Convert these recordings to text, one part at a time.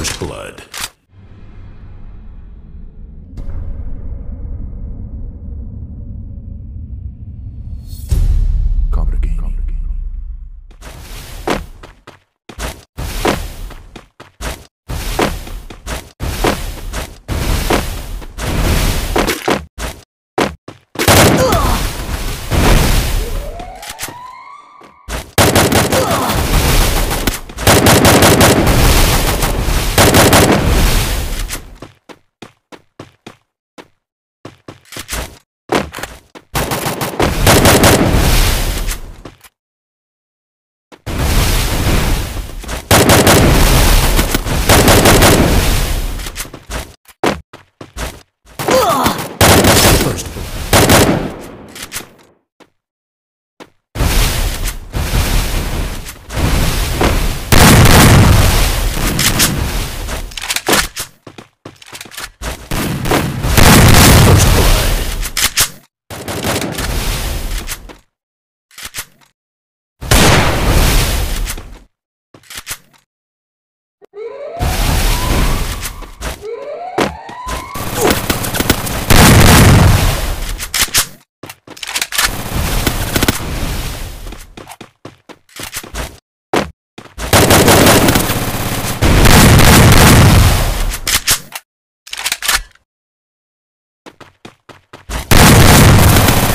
First Blood.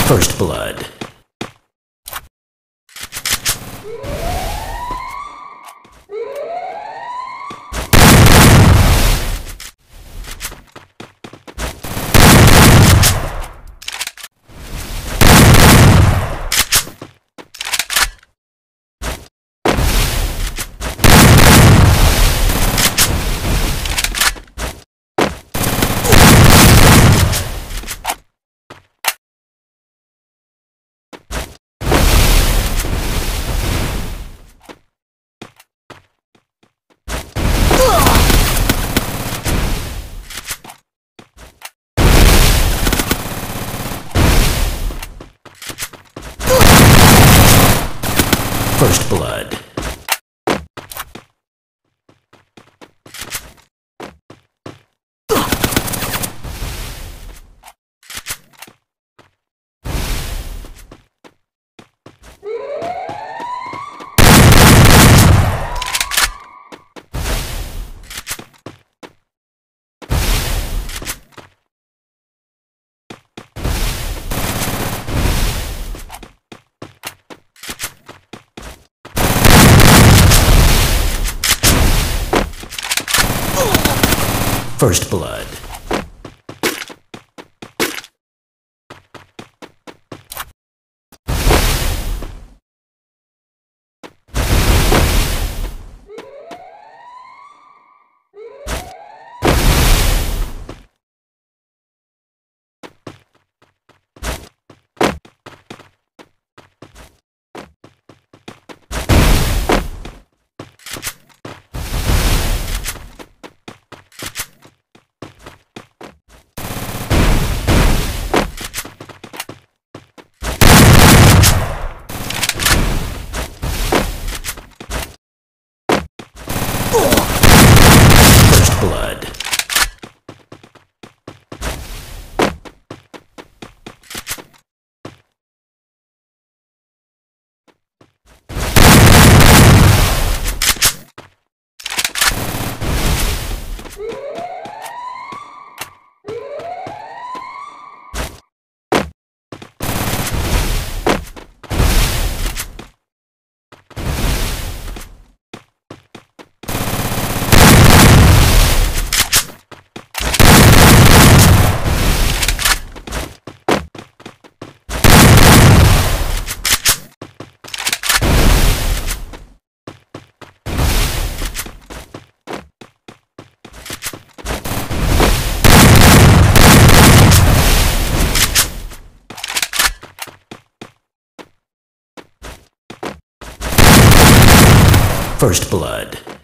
First Blood. First Blood. First Blood.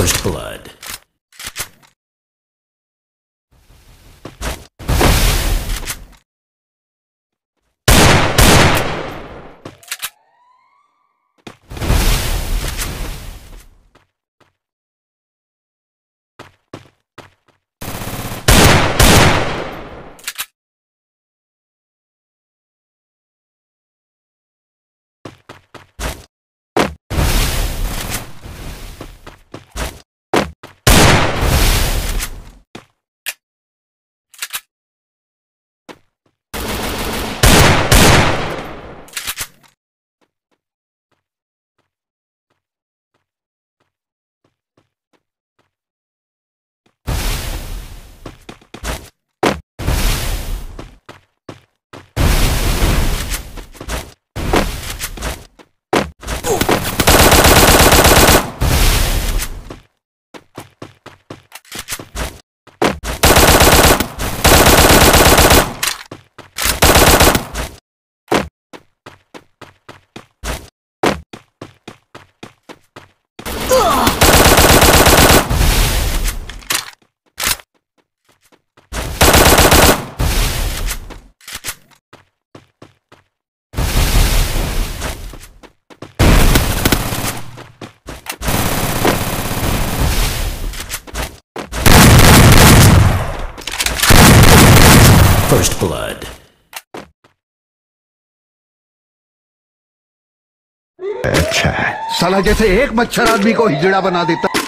First Blood. अच्छा है साला जैसे एक मच्छर आदमी को हिजड़ा बना देता